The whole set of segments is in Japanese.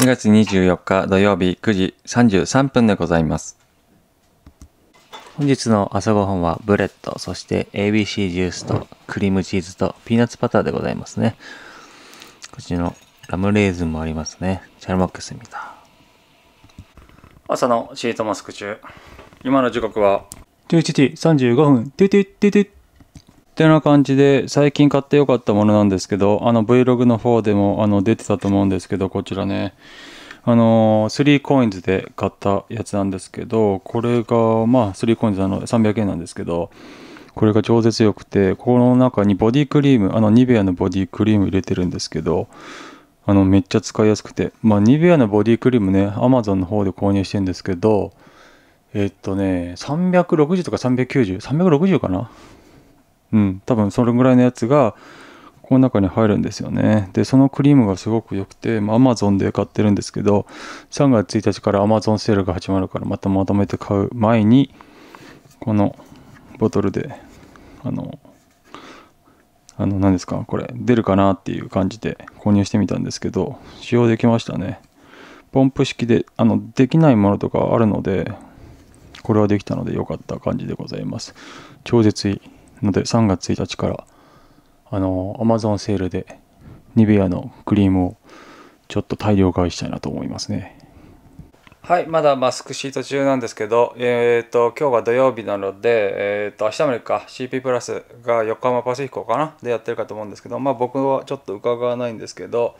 2月24日土曜日9時33分でございます。本日の朝ごはんはブレッド、そして ABC ジュースとクリームチーズとピーナッツバターでございますね。こちらのラムレーズンもありますね。チャルモックスみた朝のシートマスク中。今の時刻は？11時35分。トゥトゥトゥトゥってな感じで最近買ってよかったものなんですけどあの Vlog の方でもあの出てたと思うんですけどこちらね。あの 3coins で買ったやつなんですけどこれがまあ 3coins なので300円なんですけどこれが超絶良くてこの中にボディクリームあのニベアのボディクリーム入れてるんですけどあのめっちゃ使いやすくて。まあニベアのボディクリームね Amazon の方で購入してるんですけどえっとね360とか390360かなうん、多分それぐらいのやつがこの中に入るんですよね。で、そのクリームがすごく良くて、まあ、Amazon で買ってるんですけど、3月1日から Amazon セールが始まるから、またまとめて買う前に、このボトルで、あの、あの、何ですか、これ、出るかなっていう感じで購入してみたんですけど、使用できましたね。ポンプ式で、あの、できないものとかあるので、これはできたので良かった感じでございます。超絶いい。ので3月1日からあの Amazon セールでニベアのクリームをちょっと大量買いしたいなと思いますね。はいまだマスクシート中なんですけどえっ、ー、と今日が土曜日なのでえっ、ー、と明日までか。CP プラスが横浜パシフィコかな？でやってるかと思うんですけどまあ僕はちょっと伺わないんですけど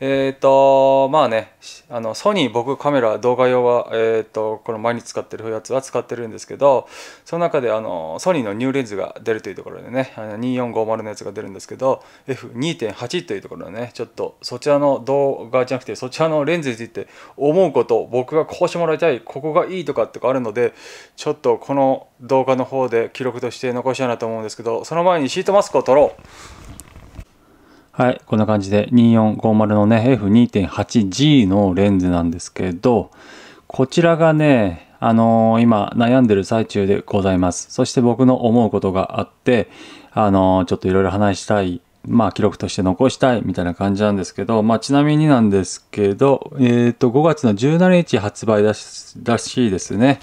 えっ、ー、とまあねあのソニー僕カメラ動画用はえっ、とこの毎日使ってるやつは使ってるんですけどその中であのソニーのニューレンズが出るというところでねあの2450のやつが出るんですけど F2.8 というところでねちょっとそちらの動画じゃなくてそちらのレンズについて思うこと僕がこうしてもらいたいここがいいとかってかあるのでちょっとこの動画の方で記録として残したいなと思うんですけどその前にシートマスクを取ろうはいこんな感じで2450のね F2.8G のレンズなんですけどこちらがねあのー、今悩んでる最中でございますそして僕の思うことがあってあのー、ちょっといろいろ話したいまあ記録として残したいみたいな感じなんですけど、まあちなみになんですけど、えっ、ー、と5月の17日発売だしらしいですね。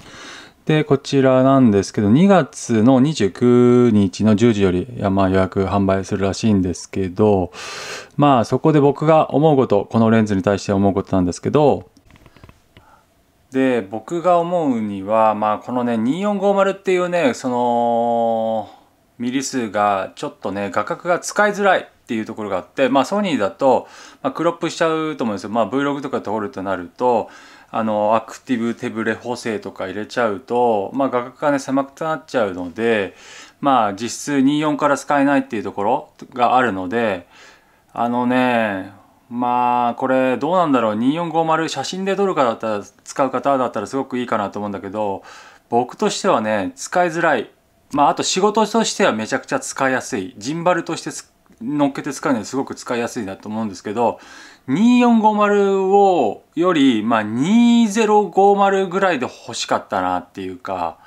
で、こちらなんですけど、2月の29日の10時より、まあ予約販売するらしいんですけど、まあそこで僕が思うこと、このレンズに対して思うことなんですけど、で、僕が思うには、まあこのね、2450っていうね、その、ミリ数がちょっとね画角が使いづらいっていうところがあってまあソニーだと、まあ、クロップしちゃうと思うんですよ。まあ Vlog とか撮るとなるとあのアクティブ手ブレ補正とか入れちゃうと、まあ、画角がね狭くなっちゃうのでまあ実質24から使えないっていうところがあるのであのねまあこれどうなんだろう。2450写真で撮るかだったら使う方だったらすごくいいかなと思うんだけど僕としてはね使いづらい。まああと仕事としてはめちゃくちゃ使いやすい。ジンバルとして乗っけて使うのにすごく使いやすいなと思うんですけど2450をよりまあ2050ぐらいで欲しかったなっていうか、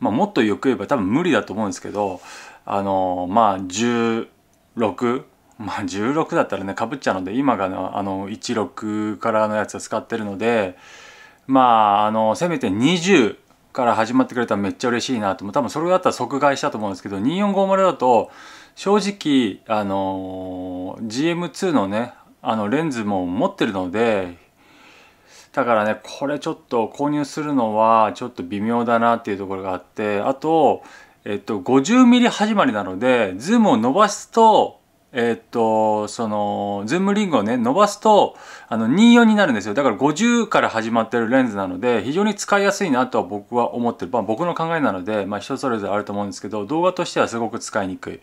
まあ、もっとよく言えば多分無理だと思うんですけどあのまあ16まあ16だったらねかぶっちゃうので今がのあの16からのやつを使ってるのでまああのせめて20から始まってくれたらめっちゃ嬉しいなと多分それだったら即買いしたと思うんですけど2450だと正直あの GM2 のねあのレンズも持ってるのでだからねこれちょっと購入するのはちょっと微妙だなっていうところがあってあとえっと 50mm 始まりなのでズームを伸ばすとえー、っと、その、ズームリングをね、伸ばすと、あの、24になるんですよ。だから50から始まってるレンズなので、非常に使いやすいなとは僕は思ってる。まあ僕の考えなので、まあ人それぞれあると思うんですけど、動画としてはすごく使いにくい。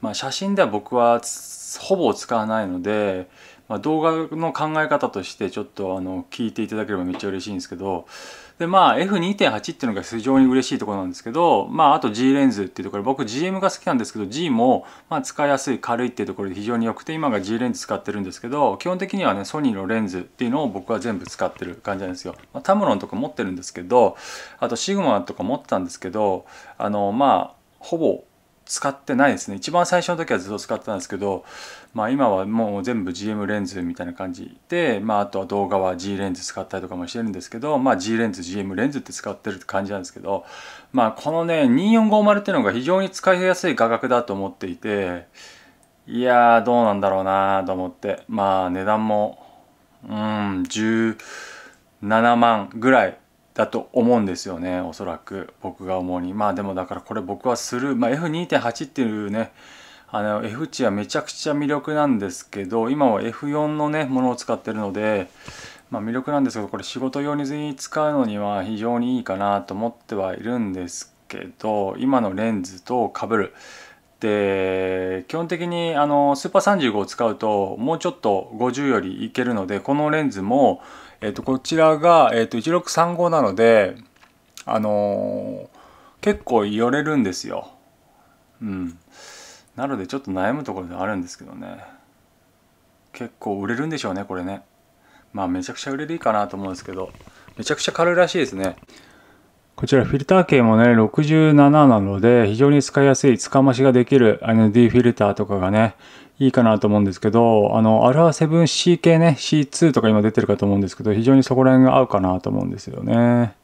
まあ写真では僕はほぼ使わないので、まあ、動画の考え方としてちょっとあの聞いていただければめっちゃ嬉しいんですけどでまあ F2.8 っていうのが非常に嬉しいところなんですけどまああと G レンズっていうところ僕 GM が好きなんですけど G もまあ使いやすい軽いっていうところで非常に良くて今が G レンズ使ってるんですけど基本的にはねソニーのレンズっていうのを僕は全部使ってる感じなんですよ、まあ、タムロンとか持ってるんですけどあとシグマとか持ってたんですけどあのまあほぼ使ってないですね。一番最初の時はずっと使ってたんですけど、まあ、今はもう全部 GM レンズみたいな感じで、まあ、あとは動画は G レンズ使ったりとかもしてるんですけど、まあ、G レンズ GM レンズって使ってるって感じなんですけど、まあ、このね2450っていうのが非常に使いやすい価格だと思っていていやーどうなんだろうなと思ってまあ値段もうん17万ぐらいだと思うんですよねおそらく。僕が思うに。まあでもだからこれ僕はスルー、まあ、F2.8 っていうねあの F 値はめちゃくちゃ魅力なんですけど今は F4 のねものを使ってるのでまあ魅力なんですけどこれ仕事用に使うのには非常にいいかなと思ってはいるんですけど今のレンズと被る。で基本的にあのスーパー35を使うともうちょっと50よりいけるのでこのレンズもえっ、と、こちらが、えっ、と、1635なので、あのー、結構寄れるんですよ。うん。なのでちょっと悩むところではあるんですけどね。結構売れるんでしょうね、これね。まあめちゃくちゃ売れるいいかなと思うんですけど、めちゃくちゃ軽いらしいですね。こちらフィルター系もね、67なので、非常に使いやすい、つかましができる ND フィルターとかがね、いいかなと思うんですけど、あの、α7C 系ね、C2 とか今出てるかと思うんですけど、非常にそこら辺が合うかなと思うんですよね。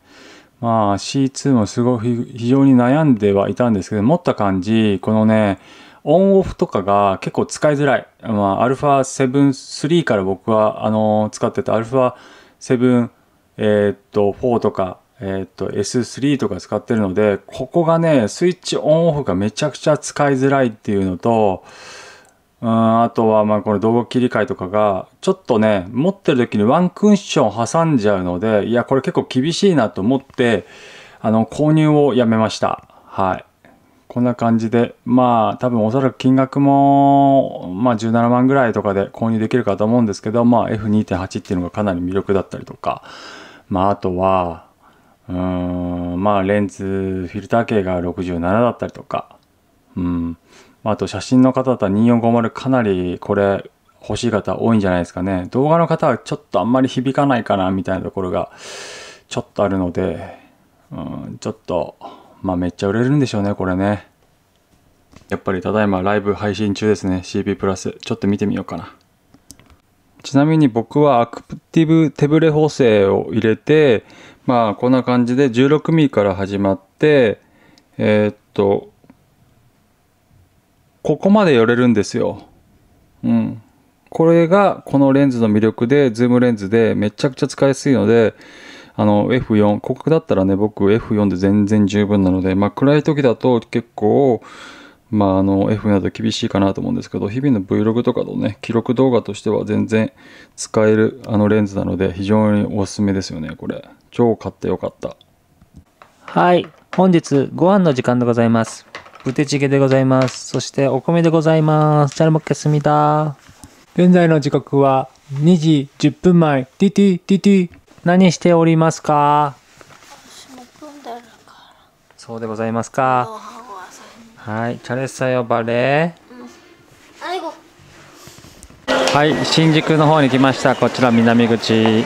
まあ C2 もすごい非常に悩んではいたんですけど、持った感じ、このね、オンオフとかが結構使いづらい。まあ、α7-3 から僕は、あの、使ってた α7、えー、っと、4とか、えー、っと、S3 とか使ってるので、ここがね、スイッチオンオフがめちゃくちゃ使いづらいっていうのと、 うんあとはまあこの動画切り替えとかがちょっとね持ってる時にワンクッション挟んじゃうのでいやこれ結構厳しいなと思ってあの購入をやめました。はい。こんな感じでまあ多分おそらく金額もまあ17万ぐらいとかで購入できるかと思うんですけどまあ F2.8 っていうのがかなり魅力だったりとか。まああとはうんまあレンズフィルター系が67だったりとか。うん。まあと写真の方だったら2450かなりこれ欲しい方多いんじゃないですかね。動画の方はちょっとあんまり響かないかなみたいなところがちょっとあるので、うん、ちょっと、まあめっちゃ売れるんでしょうね、これね。やっぱりただいまライブ配信中ですね、CP プラス。ちょっと見てみようかな。ちなみに僕はアクティブ手ブレ補正を入れて、まあこんな感じで 16mm から始まって、えー、っと、ここまで寄れるんですよ。うん。これがこのレンズの魅力で、ズームレンズでめちゃくちゃ使いやすいので、あの F4、ここだったらね、僕 F4 で全然十分なので、まあ暗い時だと結構、まああの F4 だと厳しいかなと思うんですけど、日々の Vlog とかのね、記録動画としては全然使えるあのレンズなので、非常におすすめですよね、これ。超買ってよかった。はい。本日ご飯の時間でございます。ブテチゲでございます。そしてお米でございます。チャルモッケスミダ現在の時刻は2時10分前。ティティティティ。何しておりますか？そうでございますか。はい、チャレッサ呼ばれ。はい、新宿の方に来ました。こちら南口。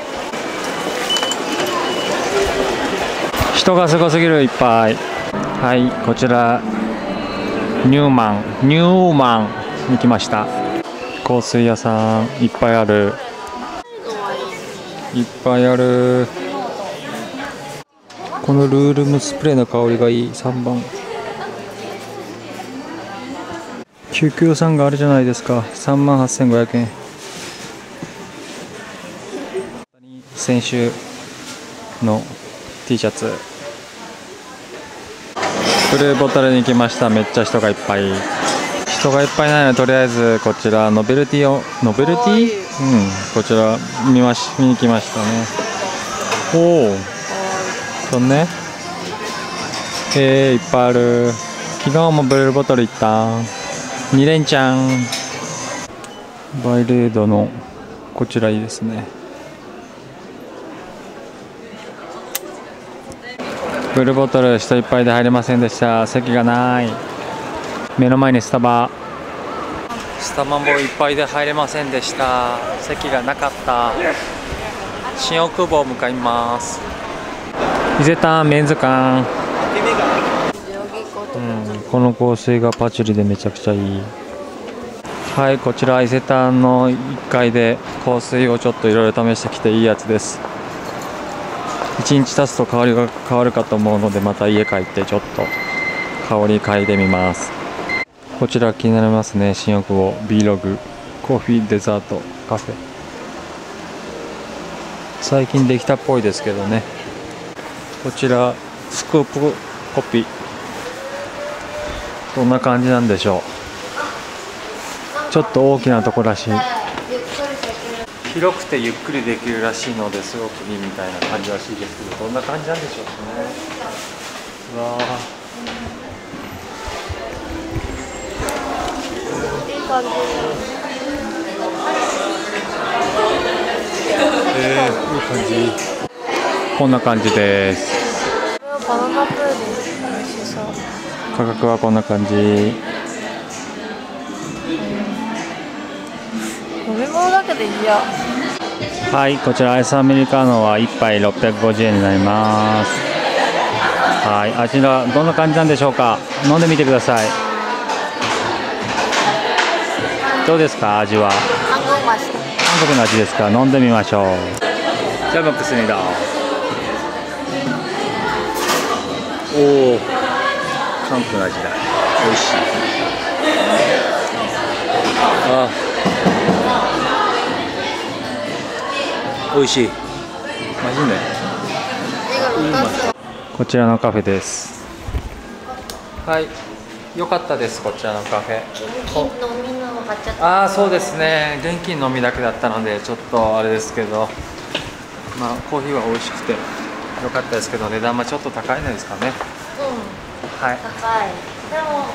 人がすごすぎるいっぱい。はい、こちらニューマンニューマンに来ました。香水屋さんいっぱいある。いっぱいある。このルールムスプレーの香りがいい。3番。救急さんがあるじゃないですか。3万8500円。先週の T シャツ。ブルーボトルに来ました。めっちゃ人がいっぱい。人がいっぱいないのでとりあえずこちらノベルティをノベルティ？うん。こちら見まし見に来ましたね。おおそんね。えー、いっぱいある。昨日もブルーボトル行った。2連チャンバイレードのこちらいいですねブルーボトル人いっぱいで入れませんでした。席がない。目の前にスタバ。スタバもいっぱいで入れませんでした。席がなかった。新大久保向かいます。伊勢丹メンズ館。うん。この香水がパチュリでめちゃくちゃいい。はいこちら伊勢丹の1階で香水をちょっといろいろ試してきていいやつです1日経つと香りが変わるかと思うのでまた家帰ってちょっと香り嗅いでみます。こちら気になりますね。新大久保 B ログコーヒーデザートカフェ。最近できたっぽいですけどね。こちらスクープコピー。どんな感じなんでしょう。ちょっと大きなとこらしい。広くてゆっくりできるらしいのですごくいいみたいな感じらしいですけどどんな感じ。なんでしょうかねうわいい感じ。えー、いい感じ。こんな感じ。ですバナナプール。価格はこんな感じ。飲み物だけでいいや。はいこちらアイスアメリカーノは1杯650円になります。はい味はどんな感じなんでしょうか？飲んでみてください。どうですか味は？韓国の味ですか？飲んでみましょう。じゃあ僕すみだおお韓国の味だ。美味しい。ああ美味しい。マジで？こちらのカフェです。はい。良かったですこちらのカフェ。ああそうですね。現金のみだけだったのでちょっとあれですけど。まあコーヒーは美味しくて。良かったですけど値段はちょっと高いのですかね。うん。はい。高い。でも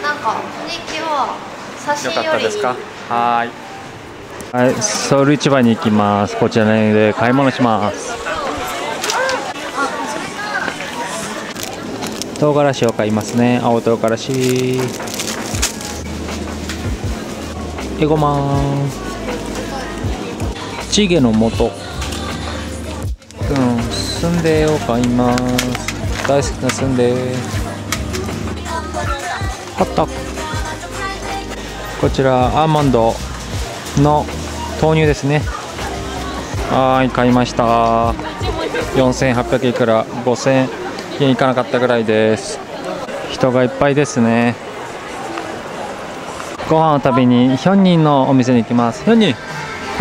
なんか雰囲気は写しより良かったですか？はい。はいソウル市場に行きます。こちらで買い物します。唐辛子を買いますね。青唐辛子。エゴマンチゲの素。うんスンデーを買います。大好きなスンデー。ホット。こちらアーモンドの豆乳ですね。はーい買いました。4800いくら5000円いかなかったぐらいです。人がいっぱいですね。ご飯を食べにヒョンニンのお店に行きます。ヒョンニンヒ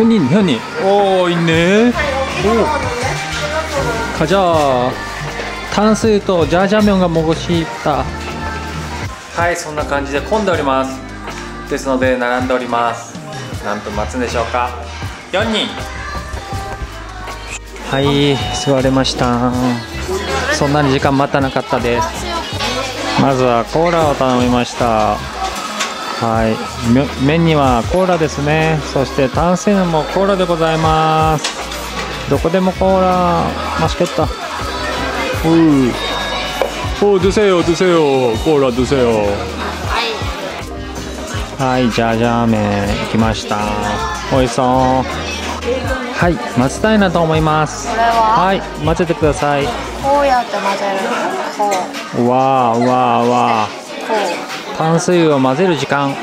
ョンニンヒョンニンおおいいね。かじゃあ炭水とジャージャー麺がもごした。はいそんな感じで混んでおります。ですので並んでおります何分待つんでしょうか？4人。はい座れました。そんなに時間待たなかったです。まずはコーラを頼みました。はい。麺にはコーラですね。そして炭水もコーラでございます。どこでもコーラマスケット。おうおうどせよ出せよコーラ出せよはい、じゃじゃー麺来ました。美味しそう。はい、混ぜたいなと思います。これは？はい、混ぜてください。こうやって混ぜる。こううわー、うわー、うわこー。炭水を混ぜる時間。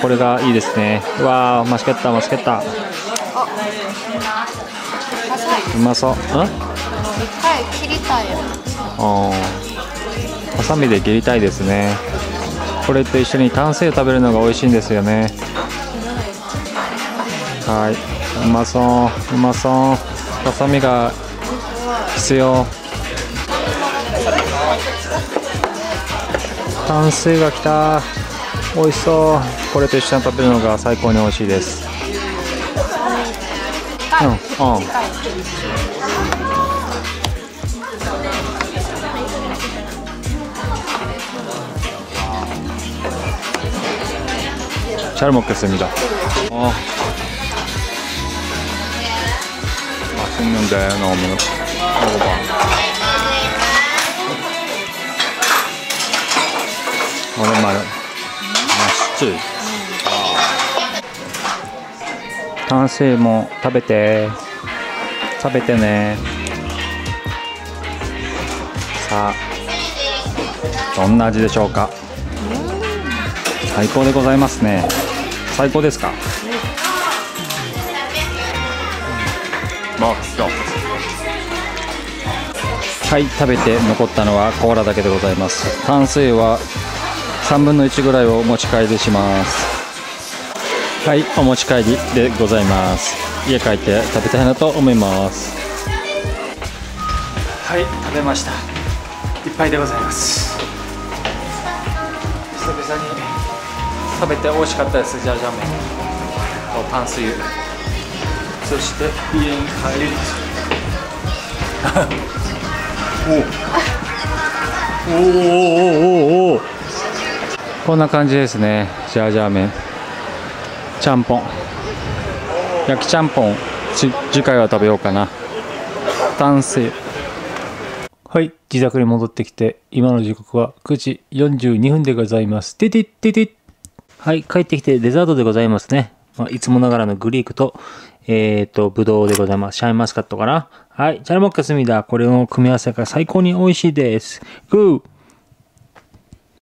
これがいいですね。うわー、マスケッタ、マスケッタ。う。まそう。ん？一回切りたいよ。あーハサミで切りたいですね。これと一緒に炭水を食べるのが美味しいんですよね。はい、うまそう、うまそう。ハサミが必要。炭水が来た。美味しそう。これと一緒に食べるのが最高に美味しいです。うん、うん。 잘 먹겠습니다. 어. 맛있는데 너무 먹어봐. 오랜만에 맛있지? 炭水も食べて食べてねさあどんな味でしょうか 最高でございますね 最高ですか？はい食べて残ったのはコーラだけでございます。炭水は3分の1ぐらいをお持ち帰りします。はいお持ち帰りでございます。家帰って食べたいなと思います。はい食べました。いっぱいでございます食べて美味しかったですジャージャー麺。と炭水そして家に帰り。おおおおおおお。こんな感じですねジャージャー麺。ちゃんぽん。焼きちゃんぽん。次回は食べようかな。炭水はい自宅に戻ってきて今の時刻は9時42分でございます。てててて。はい帰ってきてデザートでございますね、まあ、いつもながらのグリークとえっ、ー、とブドウでございます。シャインマスカットかな。はいチャルモッカスミダこれの組み合わせが最高に美味しいです。グー。